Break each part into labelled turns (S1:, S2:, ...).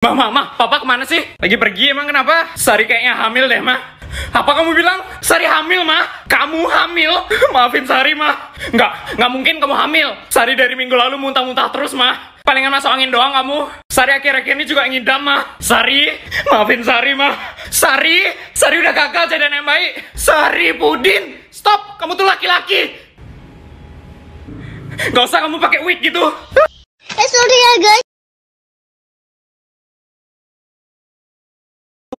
S1: Mah, mah, mah, papa ke mana sih? Lagi pergi emang kenapa? Sari kayaknya hamil deh, mah. Apa kamu bilang? Sari hamil, mah? Kamu hamil? Maafin Sari, mah. Nggak, nggak mungkin kamu hamil. Sari dari minggu lalu muntah-muntah terus, mah. Palingan masuk angin doang kamu. Sari akhir-akhir ini juga ngidam, mah. Sari, maafin Sari, mah. Sari, Sari udah gagal jadi yang baik. Sari, Pudin, stop. Kamu tuh laki-laki. Gak usah kamu pakai wig gitu.
S2: Eh sorry ya guys.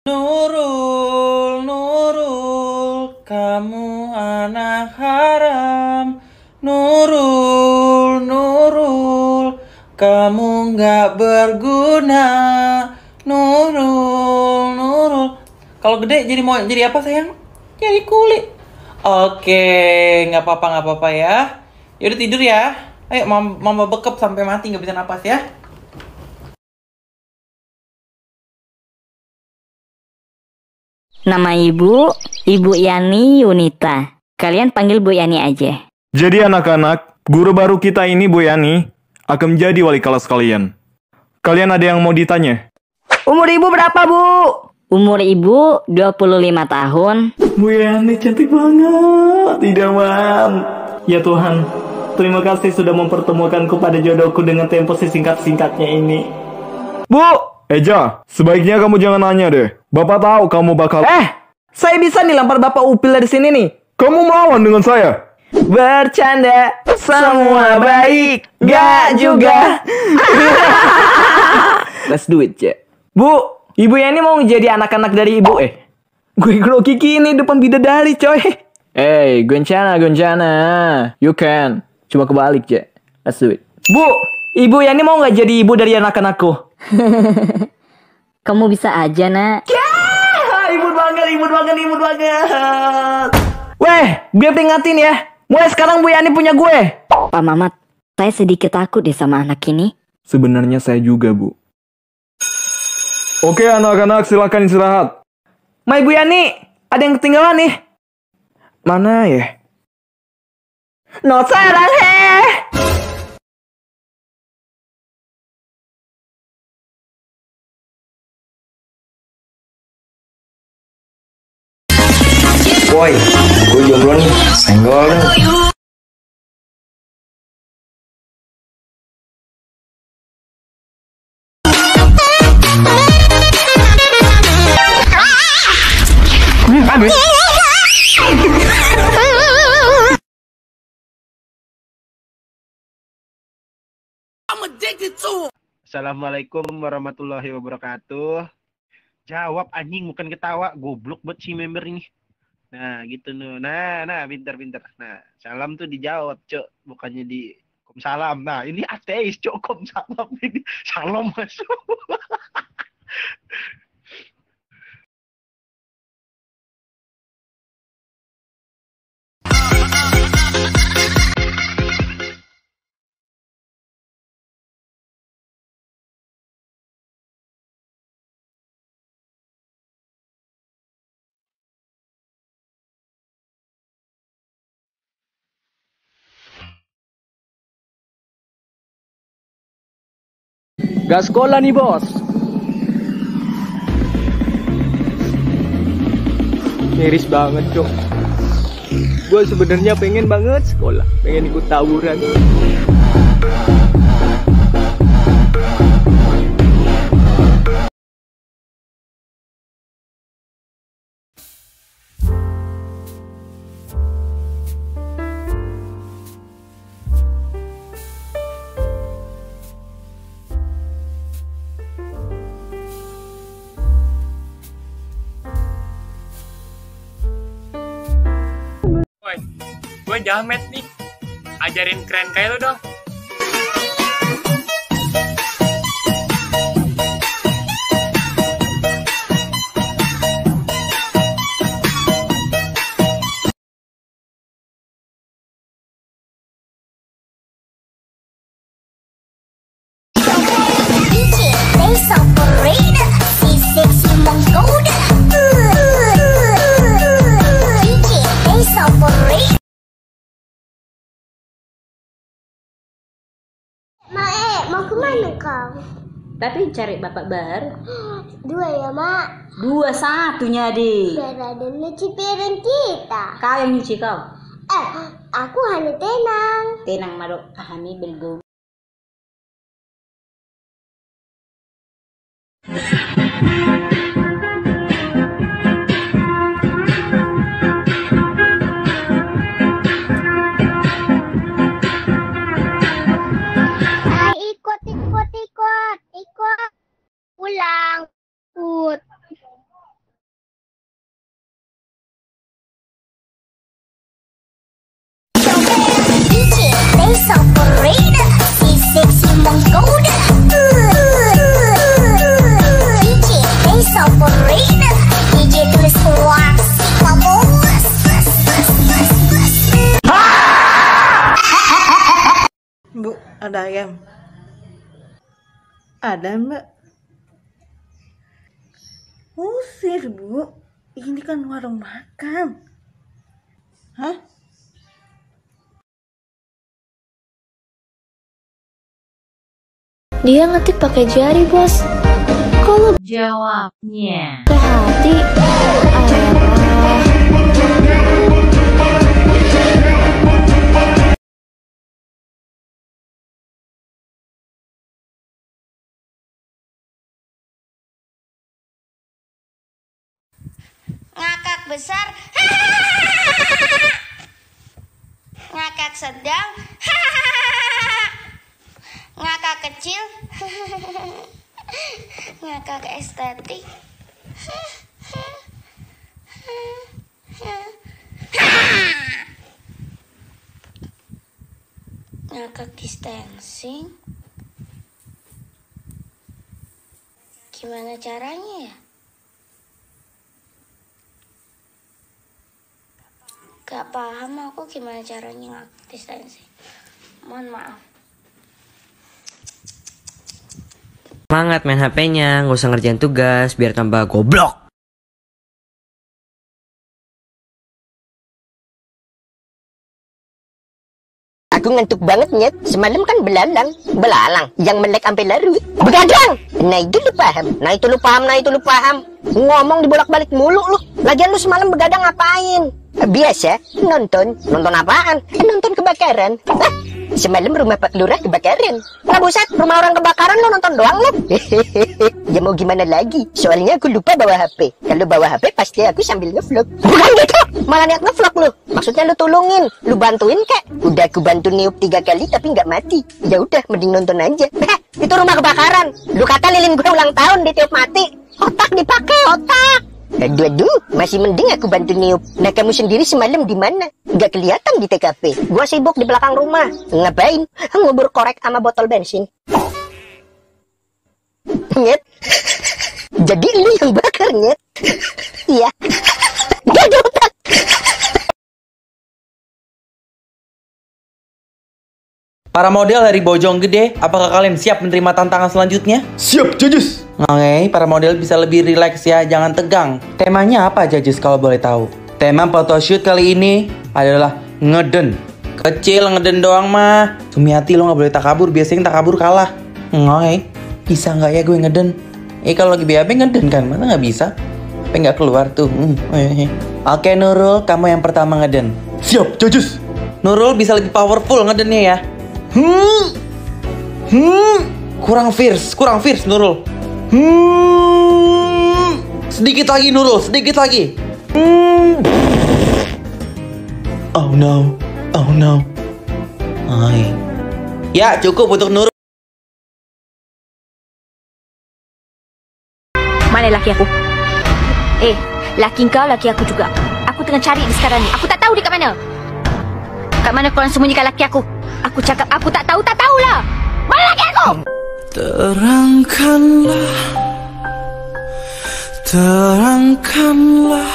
S1: Nurul, Nurul, kamu anak haram. Nurul, Nurul, kamu nggak berguna. Nurul, Nurul. Kalau gede jadi mau jadi apa sayang? Jadi kulit. Oke, nggak apa-apa nggak apa-apa ya. Yaudah tidur ya. Ayo mama, mama bekep sampai mati nggak bisa napas ya.
S3: Nama ibu, Ibu Yani Yunita. Kalian panggil Bu Yani aja.
S4: Jadi anak-anak, guru baru kita ini Bu Yani akan menjadi wali kelas kalian. Kalian ada yang mau ditanya?
S5: Umur ibu berapa, Bu?
S3: Umur ibu 25 tahun.
S4: Bu Yani cantik banget, idaman. Ya Tuhan, terima kasih sudah mempertemukanku pada jodohku dengan tempo sesingkat-singkatnya ini.
S5: Bu!
S4: Eja, sebaiknya kamu jangan nanya deh. Bapak tahu kamu bakal...
S5: Eh! Saya bisa nih lempar Bapak Upil dari sini nih.
S4: Kamu melawan dengan saya?
S5: Bercanda, semua baik, gak juga. Let's do it, Cek. Bu, ibu Yani mau jadi anak-anak dari ibu eh. Gue grogi ini depan bidadari, coy. Hey, Goncana, Goncana. You can. Cuma kebalik, Cek. Let's do it. Bu, ibu Yani mau nggak jadi ibu dari anak-anakku?
S3: Kamu bisa aja, nak.
S5: Ah, imut banget, imut banget, imut banget. Weh, gue peringatin ya. Mulai sekarang Bu Yani punya gue.
S3: Pak Mamat, saya sedikit takut deh sama anak ini.
S4: Sebenarnya saya juga, Bu. Oke anak-anak, silakan istirahat.
S5: Ma Ibu Yani, ada yang ketinggalan nih. Mana ya? No sarang he.
S6: Woi, gue jomblo nih, senggol dong.
S7: Assalamualaikum warahmatullahi wabarakatuh. Jawab anjing bukan ketawa, goblok buat si member ini. Nah, gitu nuh. Nah, nah, pintar-pintar. Nah, salam tuh dijawab, Cok. Bukannya di salam. Nah, ini ateis, Cok. Kom salam ini. Salam masuk.
S5: Gak sekolah nih bos. Miris banget cok. Gue sebenarnya pengen banget sekolah, pengen ikut tawuran.
S1: Gue jamet nih. Ajarin keren kayak lu dong.
S2: Ke mana kau?
S8: Tapi cari bapak baru.
S9: Dua ya, Mak.
S8: Dua satunya di.
S9: Biar ada nyuci piring kita.
S8: Kau yang nyuci kau.
S9: Eh, aku hanya tenang.
S8: Tenang maruk kahami belgo.
S9: Ay,
S10: ayam. Ada mbak. Usir bu, ini kan warung makan. Hah?
S11: Dia ngetik pakai jari, Bos. Kalau
S8: Jawabnya.
S11: ke hati, alah.
S9: Ngakak besar. Ngakak sedang. Ngakak kecil. Ngakak estetik. Ngakak distancing. Gimana caranya ya Gak paham aku gimana caranya ngakak distancing. Mohon maaf.
S12: Semangat main HP-nya, nggak usah ngerjain tugas biar tambah goblok.
S13: Aku ngantuk banget nyet. Semalam kan belalang. Belalang. Yang melek sampai larut. Begadang. Nah itu lu paham. Nah itu lu paham. Nah itu lu paham. Ngomong dibolak-balik mulu lu. Lagian lu semalam begadang ngapain? Biasa. Nonton. Nonton apaan? Nonton kebakaran. Hah? Semalam rumah Pak Lurah kebakaran. Lah buset, rumah orang kebakaran lu nonton doang lu. ya mau gimana lagi? Soalnya aku lupa bawa HP. Kalau bawa HP pasti aku sambil ngevlog. Bukan gitu. Malah niat ngevlog lu. Maksudnya lu tolongin, lu bantuin kek. Udah aku bantu niup tiga kali tapi nggak mati. Ya udah, mending nonton aja. Itu rumah kebakaran. Lu kata lilin gue ulang tahun ditiup mati. Otak dipakai, otak. Aduh, aduh, masih mending aku bantu niup. Nah, kamu sendiri semalam di mana? Nggak kelihatan di TKP. Gua sibuk di belakang rumah. Ngapain? Ngubur korek sama botol bensin. Nyet. Jadi lu yang bakar, Nyet. Iya. Gak ada otak.
S14: Para model dari Bojonggede, apakah kalian siap menerima tantangan selanjutnya?
S15: Siap, Jajus.
S14: Oke, para model bisa lebih rileks ya, jangan tegang. Temanya apa, Jajus, kalau boleh tahu? Tema photoshoot kali ini adalah ngeden. Kecil ngeden doang mah. Sumiati lo nggak boleh takabur, biasanya takabur kalah. Oke, bisa nggak ya gue ngeden? Eh kalau lagi BAB ngeden kan, mana nggak bisa? Tapi nggak keluar tuh. Hmm, oke. Nurul, kamu yang pertama ngeden.
S15: Siap, Jajus.
S14: Nurul bisa lebih powerful ngedennya ya. Hmm. Hmm. Kurang fierce, kurang fierce Nurul. Hmm. Sedikit lagi Nurul, sedikit lagi. Hmm. Oh no. Oh no. Hai. Ya, cukup untuk Nurul.
S8: Mana laki aku? Eh, laki kau, laki aku juga. Aku tengah cari di sekarang ni. Aku tak tahu dia kat mana. Kat mana korang sembunyikan laki aku? Aku cakap aku tak tahu, tak tahulah. Mana laki aku?
S16: Terangkanlah Terangkanlah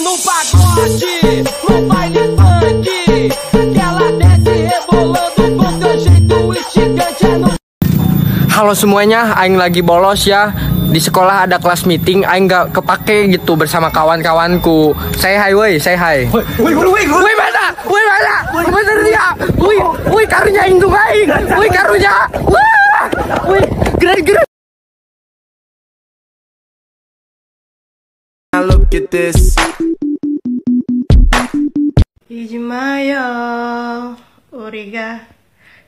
S17: No pagode, no baile funk Que ela desce rebolando com teu jeito instigante é no
S18: Halo semuanya, Aing lagi bolos ya Di sekolah ada kelas meeting, Aing gak kepake gitu bersama kawan-kawanku Say hi woi, say hi
S15: Woi, woi, woi, woi, mana?
S18: Wih mana? Bener dia. Wih, wih karunya indung aing. Wih karunya. Wah. Wih, gerak-gerak.
S19: Now look at this.
S10: 잊지마요 우리가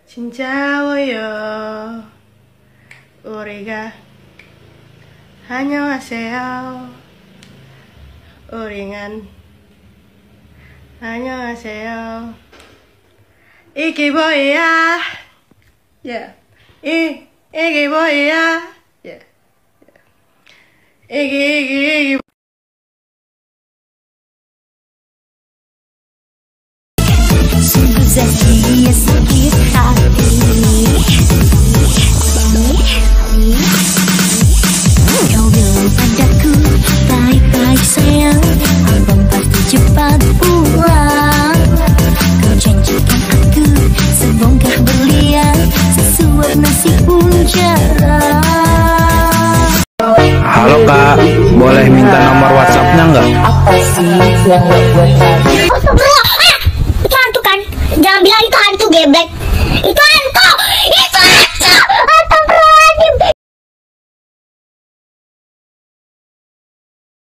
S10: 진짜워요 우리가 안녕하세요 우리는 안녕하세요 이게 뭐야 Yeah. Iggy, boy, yeah. Yeah. yeah. Iggy, Iggy, Iggy.
S2: Sen güzelliğe sakit nasi punjara
S14: Halo kak, boleh minta nomor WhatsAppnya nggak?
S2: Apa sih yang membuat tadi? Itu hantu kan? Jangan bilang itu hantu geblek. Itu